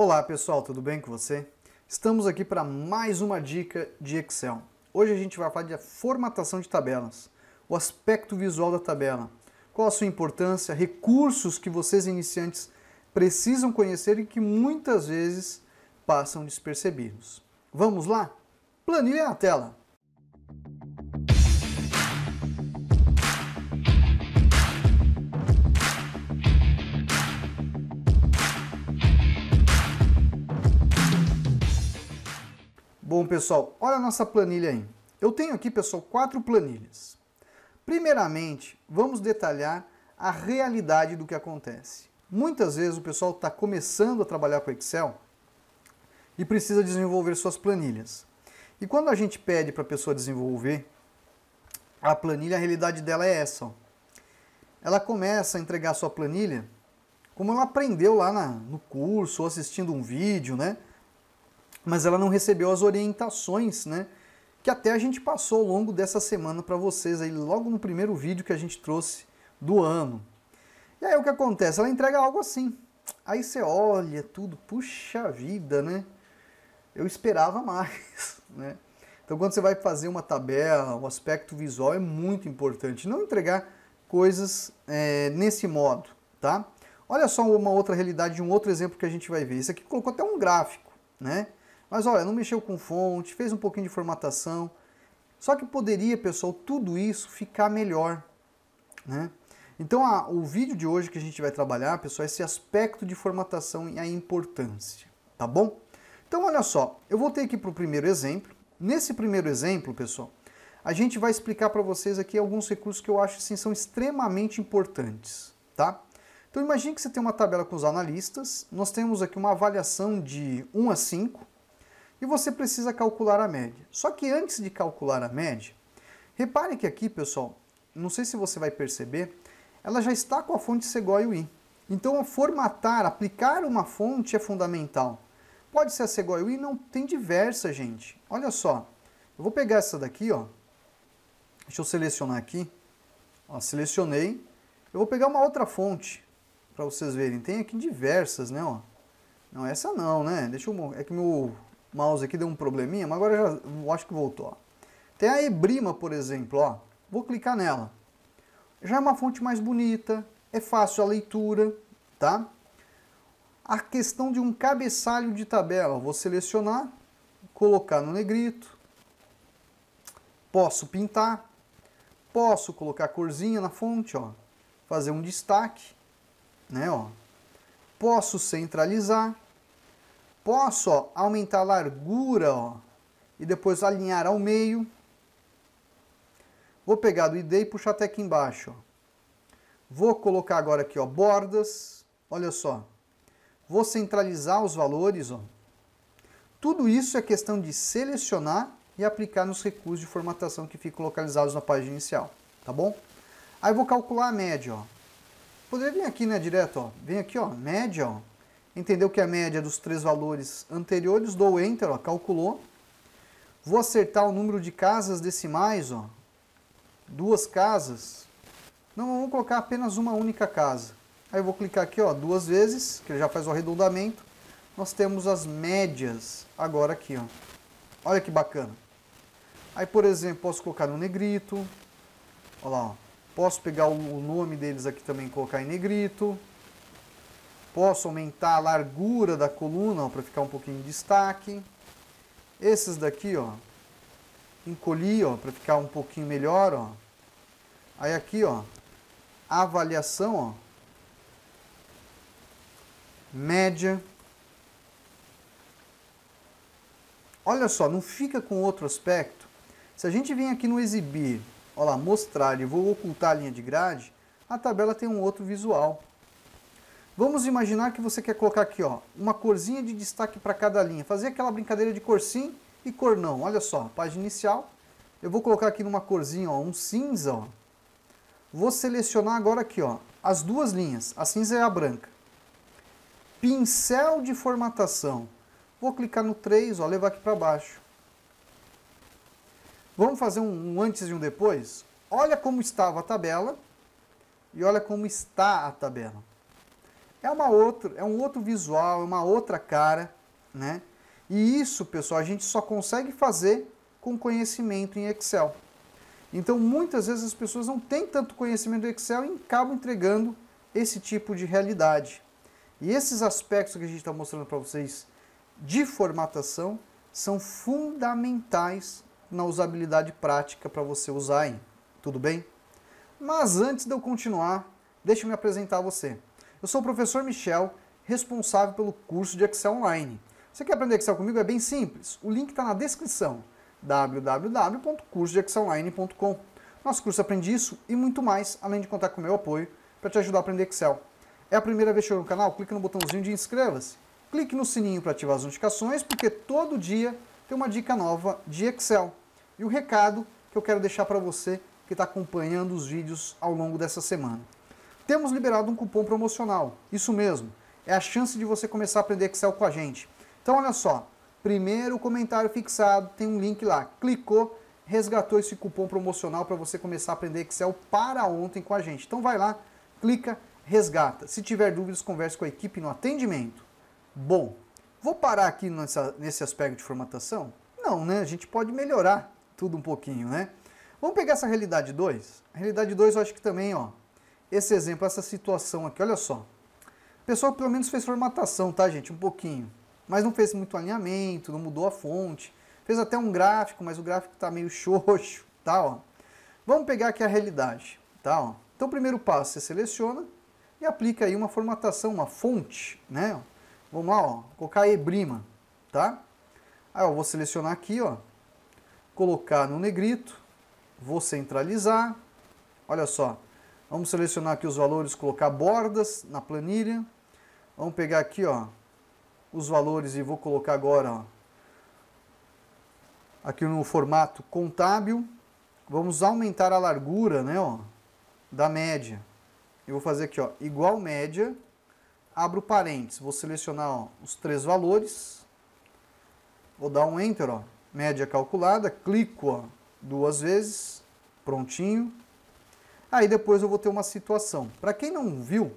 Olá pessoal, tudo bem com você? Estamos aqui para mais uma dica de Excel. Hoje a gente vai falar de formatação de tabelas, o aspecto visual da tabela, qual a sua importância, recursos que vocês iniciantes precisam conhecer e que muitas vezes passam despercebidos. Vamos lá? Planilha na tela! Bom, pessoal, olha a nossa planilha aí. Eu tenho aqui, pessoal, quatro planilhas. Primeiramente, vamos detalhar a realidade do que acontece. Muitas vezes o pessoal está começando a trabalhar com Excel e precisa desenvolver suas planilhas. E quando a gente pede para a pessoa desenvolver a planilha, a realidade dela é essa. Ó. Ela começa a entregar a sua planilha como ela aprendeu lá na, no curso ou assistindo um vídeo, né? Mas ela não recebeu as orientações, né? Que até a gente passou ao longo dessa semana para vocês aí, logo no primeiro vídeo que a gente trouxe do ano. E aí o que acontece? Ela entrega algo assim. Aí você olha tudo, puxa vida, né? Eu esperava mais, né? Então quando você vai fazer uma tabela, o aspecto visual é muito importante. Não entregar coisas é, nesse modo, tá? Olha só uma outra realidade de um outro exemplo que a gente vai ver. Isso aqui colocou até um gráfico, né? Mas olha, não mexeu com fonte, fez um pouquinho de formatação. Só que poderia, pessoal, tudo isso ficar melhor. Né? Então a, o vídeo de hoje que a gente vai trabalhar, pessoal, é esse aspecto de formatação e a importância. Tá bom? Então olha só, eu voltei aqui para o primeiro exemplo. Nesse primeiro exemplo, pessoal, a gente vai explicar para vocês aqui alguns recursos que eu acho assim, são extremamente importantes. Tá? Então imagine que você tem uma tabela com os analistas, nós temos aqui uma avaliação de 1 a 5, e você precisa calcular a média. Só que antes de calcular a média, repare que aqui, pessoal, não sei se você vai perceber, ela já está com a fonte Segoy UI. Então, formatar, aplicar uma fonte é fundamental. Pode ser a Segoy UI? Não, tem diversa, gente. Olha só, eu vou pegar essa daqui, ó. Deixa eu selecionar aqui. Ó, selecionei. Eu vou pegar uma outra fonte para vocês verem. Tem aqui diversas, né, ó. Não, essa não, né? Deixa eu... É que meu mouse aqui deu um probleminha, mas agora já acho que voltou. Ó. Tem a Ebrima, por exemplo, ó. Vou clicar nela. Já é uma fonte mais bonita, é fácil a leitura, tá? A questão de um cabeçalho de tabela, vou selecionar, colocar no negrito. Posso pintar, posso colocar corzinha na fonte, ó. Fazer um destaque, né, ó. Posso centralizar Posso ó, aumentar a largura ó, e depois alinhar ao meio. Vou pegar do ID e puxar até aqui embaixo. Ó. Vou colocar agora aqui ó, bordas. Olha só. Vou centralizar os valores. Ó. Tudo isso é questão de selecionar e aplicar nos recursos de formatação que ficam localizados na página inicial. Tá bom? Aí vou calcular a média. Ó. Poderia vir aqui né, direto. Ó. Vem aqui, ó, média. Ó entendeu que a média dos três valores anteriores, dou Enter, ó, calculou. Vou acertar o número de casas decimais, ó, duas casas. Não, vamos colocar apenas uma única casa. Aí eu vou clicar aqui, ó, duas vezes, que ele já faz o arredondamento. Nós temos as médias agora aqui, ó. Olha que bacana. Aí, por exemplo, posso colocar no negrito. Olha lá, ó. Posso pegar o nome deles aqui também e colocar em negrito. Posso aumentar a largura da coluna para ficar um pouquinho de destaque. Esses daqui, ó, encolhi, ó, para ficar um pouquinho melhor, ó. Aí aqui, ó, avaliação, ó, média. Olha só, não fica com outro aspecto. Se a gente vem aqui no exibir, olha lá, mostrar e vou ocultar a linha de grade, a tabela tem um outro visual. Vamos imaginar que você quer colocar aqui ó, uma corzinha de destaque para cada linha. Fazer aquela brincadeira de cor sim e cor não. Olha só, página inicial. Eu vou colocar aqui numa corzinha, ó, um cinza. Ó. Vou selecionar agora aqui ó, as duas linhas, a cinza e a branca. Pincel de formatação. Vou clicar no 3, ó, levar aqui para baixo. Vamos fazer um, um antes e um depois? Olha como estava a tabela e olha como está a tabela. É uma outra, é um outro visual, é uma outra cara, né? E isso, pessoal, a gente só consegue fazer com conhecimento em Excel. Então, muitas vezes as pessoas não têm tanto conhecimento do Excel e acabam entregando esse tipo de realidade. E esses aspectos que a gente está mostrando para vocês de formatação são fundamentais na usabilidade prática para você usar aí. Tudo bem? Mas antes de eu continuar, deixa eu me apresentar a você. Eu sou o professor Michel, responsável pelo curso de Excel Online. Você quer aprender Excel comigo? É bem simples. O link está na descrição www.cursodeexcelonline.com. Nosso curso aprende isso e muito mais, além de contar com o meu apoio para te ajudar a aprender Excel. É a primeira vez que chegou no canal? Clique no botãozinho de inscreva-se. Clique no sininho para ativar as notificações, porque todo dia tem uma dica nova de Excel. E o recado que eu quero deixar para você que está acompanhando os vídeos ao longo dessa semana. Temos liberado um cupom promocional, isso mesmo, é a chance de você começar a aprender Excel com a gente. Então olha só, primeiro comentário fixado, tem um link lá. Clicou, resgatou esse cupom promocional para você começar a aprender Excel para ontem com a gente. Então vai lá, clica, resgata. Se tiver dúvidas, converse com a equipe no atendimento. Bom, vou parar aqui nessa, nesse aspecto de formatação? Não, né? A gente pode melhorar tudo um pouquinho, né? Vamos pegar essa realidade 2? A realidade 2 eu acho que também, ó, esse exemplo, essa situação aqui, olha só. O pessoal pelo menos fez formatação, tá, gente? Um pouquinho mas não fez muito alinhamento, não mudou a fonte. Fez até um gráfico, mas o gráfico está meio xoxo, tá? Ó. Vamos pegar aqui a realidade, tá? Ó. Então, primeiro passo, você seleciona e aplica aí uma formatação, uma fonte, né? Vamos lá, ó, colocar Ebrima, tá? Aí, eu vou selecionar aqui, ó, colocar no negrito, vou centralizar, olha só, vamos selecionar aqui os valores, colocar bordas na planilha, vamos pegar aqui, ó, os valores e vou colocar agora ó, aqui no formato contábil. Vamos aumentar a largura né, ó, da média. Eu vou fazer aqui ó, igual média, abro parênteses, vou selecionar ó, os três valores, vou dar um Enter, ó, média calculada, clico ó, duas vezes, prontinho. Aí depois eu vou ter uma situação. Para quem não viu,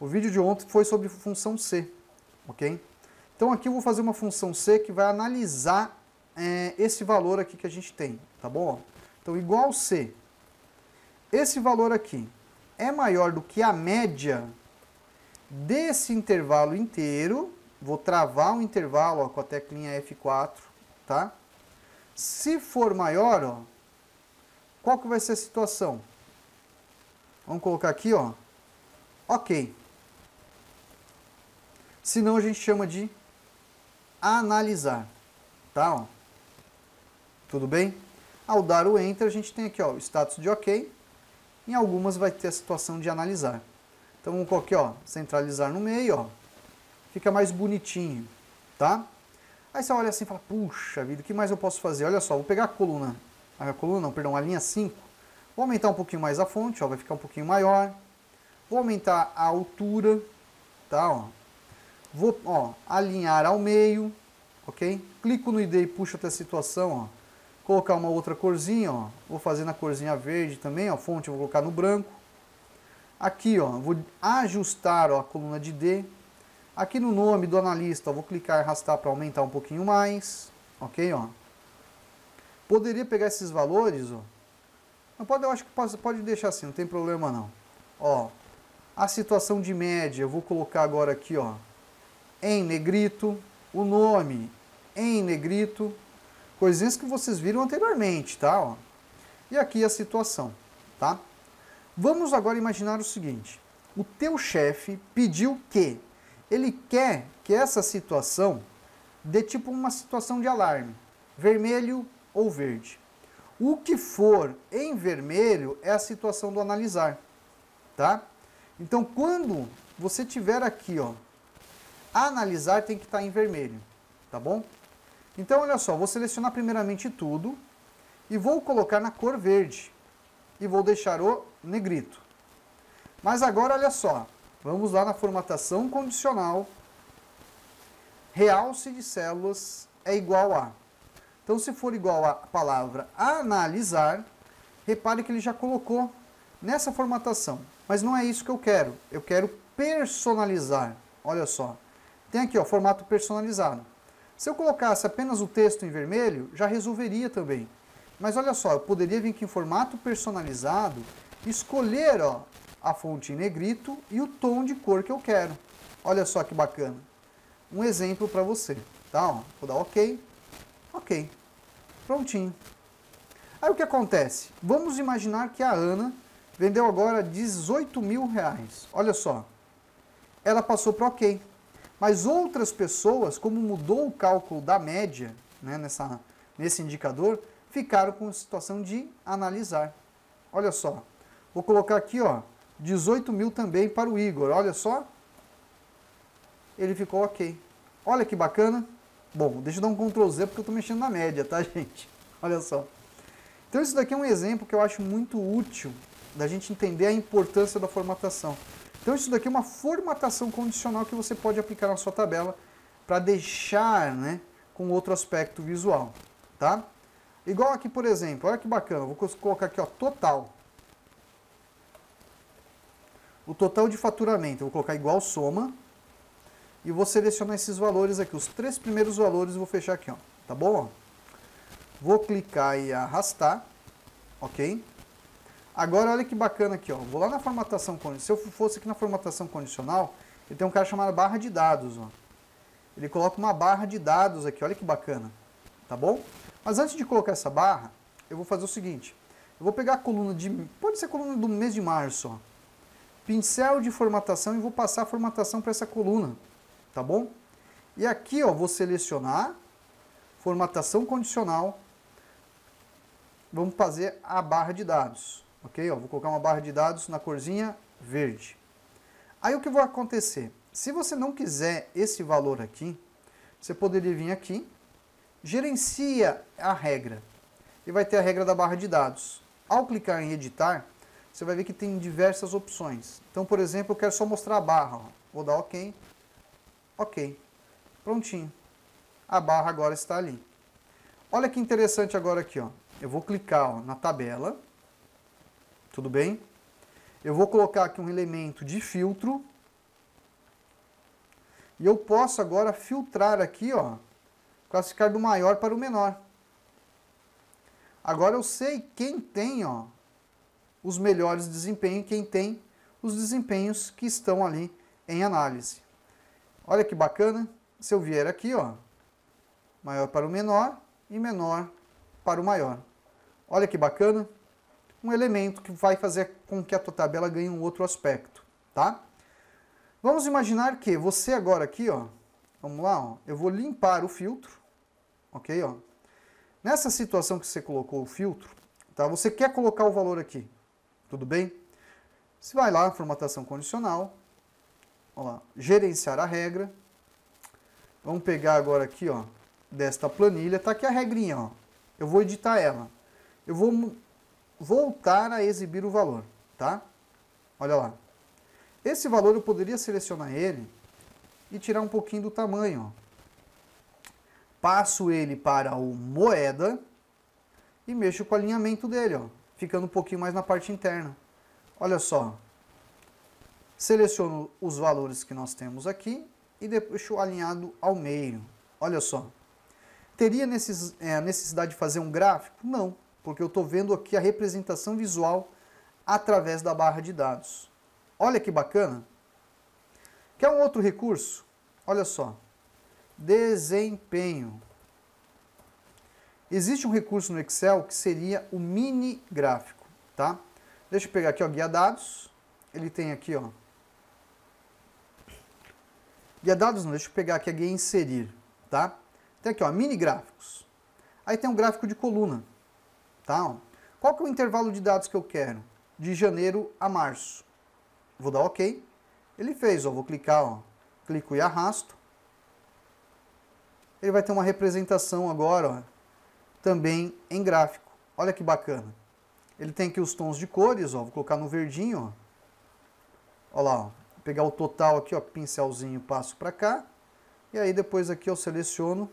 o vídeo de ontem foi sobre função C, ok? Então aqui eu vou fazer uma função C que vai analisar é, esse valor aqui que a gente tem, tá bom? Então igual C. Esse valor aqui é maior do que a média desse intervalo inteiro. Vou travar o intervalo ó, com a teclinha F4, tá? Se for maior, ó, qual que vai ser a situação? Vamos colocar aqui, ó. Ok. Senão a gente chama de analisar. Tá? Ó. Tudo bem? Ao dar o Enter, a gente tem aqui ó, o status de OK. Em algumas vai ter a situação de analisar. Então vamos colocar ó, centralizar no meio, ó. Fica mais bonitinho, tá? Aí você olha assim e fala, puxa vida, o que mais eu posso fazer? Olha só, vou pegar a coluna, a coluna não, perdão, a linha 5. Vou aumentar um pouquinho mais a fonte, ó, vai ficar um pouquinho maior. Vou aumentar a altura, tá? Ó. Vou ó, alinhar ao meio, ok? Clico no ID e puxo até a situação, ó. Colocar uma outra corzinha, ó. Vou fazer na corzinha verde também, ó. Fonte eu vou colocar no branco. Aqui, ó, vou ajustar ó, a coluna de D. Aqui no nome do analista, ó, vou clicar e arrastar para aumentar um pouquinho mais, ok? Ó. Poderia pegar esses valores, ó. Não pode, eu acho que pode, pode deixar assim, não tem problema não. Ó, a situação de média, eu vou colocar agora aqui, ó, em negrito, o nome em negrito, coisinhas que vocês viram anteriormente, tá? Ó. E aqui a situação, tá? Vamos agora imaginar o seguinte, o teu chefe pediu que ele quer que essa situação dê tipo uma situação de alarme, vermelho ou verde. O que for em vermelho é a situação do analisar, tá? Então, quando você tiver aqui, ó, analisar tem que estar em vermelho, tá bom? Então, olha só, vou selecionar primeiramente tudo e vou colocar na cor verde e vou deixar o negrito. Mas agora, olha só, vamos lá na formatação condicional, realce de células é igual a. Então, se for igual à palavra analisar, repare que ele já colocou nessa formatação. Mas não é isso que eu quero. Eu quero personalizar. Olha só. Tem aqui, ó, formato personalizado. Se eu colocasse apenas o texto em vermelho, já resolveria também. Mas olha só, eu poderia vir aqui em formato personalizado, escolher ó, a fonte em negrito e o tom de cor que eu quero. Olha só que bacana. Um exemplo para você. Tá? Ó, vou dar OK. OK. Prontinho. Aí o que acontece? Vamos imaginar que a Ana vendeu agora 18 mil reais. Olha só. Ela passou para OK. Mas outras pessoas, como mudou o cálculo da média né, nessa, nesse indicador, ficaram com a situação de analisar. Olha só. Vou colocar aqui, ó, 18 mil também para o Igor. Olha só. Ele ficou ok. Olha que bacana. Bom, deixa eu dar um Ctrl Z porque eu estou mexendo na média, tá, gente? Olha só. Então isso daqui é um exemplo que eu acho muito útil da gente entender a importância da formatação. Então isso daqui é uma formatação condicional que você pode aplicar na sua tabela para deixar né, com outro aspecto visual. Tá? Igual aqui, por exemplo, olha que bacana, vou colocar aqui ó, total. O total de faturamento, eu vou colocar igual soma. E vou selecionar esses valores aqui, os três primeiros valores vou fechar aqui, ó, tá bom? Vou clicar e arrastar, ok? Agora, olha que bacana aqui, ó. Vou lá na formatação condicional. Se eu fosse aqui na formatação condicional, ele tem um cara chamado barra de dados, ó. Ele coloca uma barra de dados aqui, olha que bacana. Tá bom? Mas antes de colocar essa barra, eu vou fazer o seguinte. Eu vou pegar a coluna de... Pode ser a coluna do mês de março, ó. Pincel de formatação e vou passar a formatação para essa coluna. Tá bom? E aqui, ó, vou selecionar formatação condicional. Vamos fazer a barra de dados. Ok? Ó, vou colocar uma barra de dados na corzinha verde. Aí o que vai acontecer? Se você não quiser esse valor aqui, você poderia vir aqui, gerencia a regra. E vai ter a regra da barra de dados. Ao clicar em editar, você vai ver que tem diversas opções. Então, por exemplo, eu quero só mostrar a barra. Vou dar OK. OK. Prontinho. A barra agora está ali. Olha que interessante agora aqui. Ó. Eu vou clicar ó, na tabela tudo bem? Eu vou colocar aqui um elemento de filtro. E eu posso agora filtrar aqui, ó, classificar do maior para o menor. Agora eu sei quem tem, ó, os melhores desempenhos, quem tem os desempenhos que estão ali em análise. Olha que bacana. Se eu vier aqui, ó, maior para o menor e menor para o maior. Olha que bacana um elemento que vai fazer com que a tua tabela ganhe um outro aspecto, tá? Vamos imaginar que você agora aqui, ó, vamos lá, ó, eu vou limpar o filtro, ok, ó. Nessa situação que você colocou o filtro, tá? Você quer colocar o valor aqui, tudo bem? Você vai lá, formatação condicional, ó gerenciar a regra. Vamos pegar agora aqui, ó, desta planilha, tá aqui a regrinha, ó. Eu vou editar ela. Eu vou voltar a exibir o valor, tá? Olha lá. Esse valor eu poderia selecionar ele e tirar um pouquinho do tamanho. Ó. Passo ele para o moeda e mexo com o alinhamento dele, ó, ficando um pouquinho mais na parte interna. Olha só. Seleciono os valores que nós temos aqui e deixo alinhado ao meio. Olha só. Teria é, necessidade de fazer um gráfico? Não porque eu estou vendo aqui a representação visual através da barra de dados. Olha que bacana. Quer um outro recurso? Olha só. Desempenho. Existe um recurso no Excel que seria o mini gráfico, tá? Deixa eu pegar aqui, ó, guia dados. Ele tem aqui, ó. Guia dados não, deixa eu pegar aqui a guia inserir, tá? Tem aqui, ó, mini gráficos. Aí tem um gráfico de coluna. Tá? Qual que é o intervalo de dados que eu quero? De janeiro a março. Vou dar OK. Ele fez, ó, vou clicar, ó, clico e arrasto. Ele vai ter uma representação agora, ó, também em gráfico. Olha que bacana. Ele tem aqui os tons de cores, ó, vou colocar no verdinho, ó. Olha lá, ó. Pegar o total aqui, ó, pincelzinho, passo para cá. E aí depois aqui eu seleciono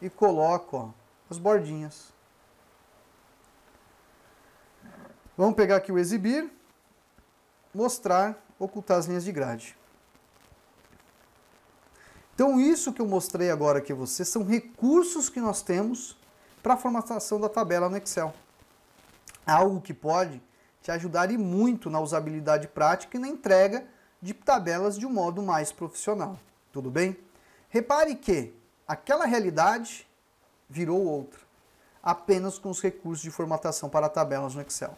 e coloco, ó, as bordinhas. Vamos pegar aqui o exibir, mostrar, ocultar as linhas de grade. Então, isso que eu mostrei agora aqui a você são recursos que nós temos para a formatação da tabela no Excel. Algo que pode te ajudar e muito na usabilidade prática e na entrega de tabelas de um modo mais profissional. Tudo bem? Repare que aquela realidade virou outra, apenas com os recursos de formatação para tabelas no Excel.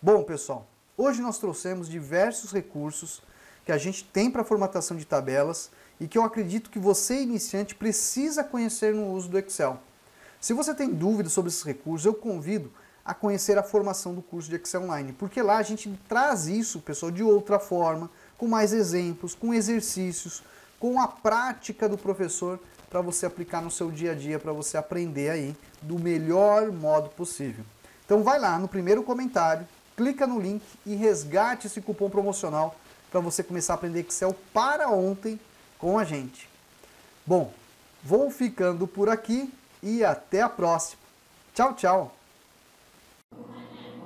Bom, pessoal, hoje nós trouxemos diversos recursos que a gente tem para formatação de tabelas e que eu acredito que você, iniciante, precisa conhecer no uso do Excel. Se você tem dúvidas sobre esses recursos, eu convido a conhecer a formação do curso de Excel Online, porque lá a gente traz isso, pessoal, de outra forma, com mais exemplos, com exercícios, com a prática do professor para você aplicar no seu dia a dia, para você aprender aí do melhor modo possível. Então vai lá no primeiro comentário, clica no link e resgate esse cupom promocional para você começar a aprender Excel para ontem com a gente. Bom, vou ficando por aqui e até a próxima. Tchau, tchau!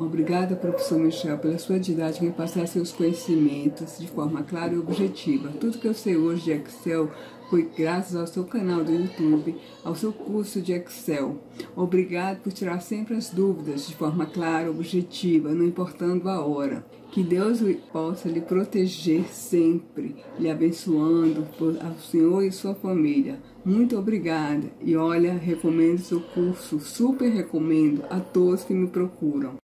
Obrigada, professor Michel, pela sua didática em passar seus conhecimentos de forma clara e objetiva. Tudo que eu sei hoje de Excel foi graças ao seu canal do YouTube, ao seu curso de Excel. Obrigado por tirar sempre as dúvidas de forma clara e objetiva, não importando a hora. Que Deus possa lhe proteger sempre, lhe abençoando ao Senhor e sua família. Muito obrigada. E olha, recomendo seu curso, super recomendo a todos que me procuram.